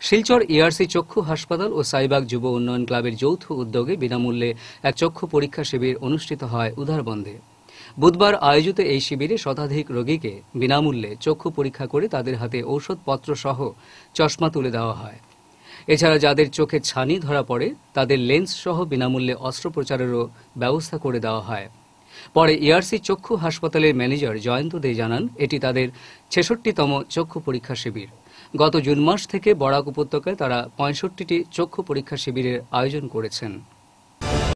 Silchar ERC চক্ষু হাসপাতাল ও সাইবাগ যুব উন্নয়ন ক্লাবের যৌথ উদ্যোগে বিনামূল্যে এক চক্ষু পরীক্ষা শিবির অনুষ্ঠিত হয় উধারবন্দে বুধবার আয়োজিত এই শিবিরে শতাধিক রোগীকে বিনামূল্যে চক্ষু পরীক্ষা করে তাদের হাতে ঔষধপত্র সহ চশমা তুলে দেওয়া হয়। এছাড়া যাদের চোখে ছানি ধরা পড়ে, তাদের লেন্স সহ বিনামূল্যে অস্ত্রোপচারেরও ব্যবস্থা করে দেওয়া হয়। পরে ইআরসি চক্ষু হাসপাতালের ম্যানেজার জয়ন্ত দে জানান, এটি তাদের ছেষট্টিতম চক্ষু পরীক্ষা শিবির। গত জুন মাস থেকে বরাক উপত্যকায় তারা পঁয়ষট্টিটি চক্ষু পরীক্ষা শিবিরের আয়োজন করেছেন।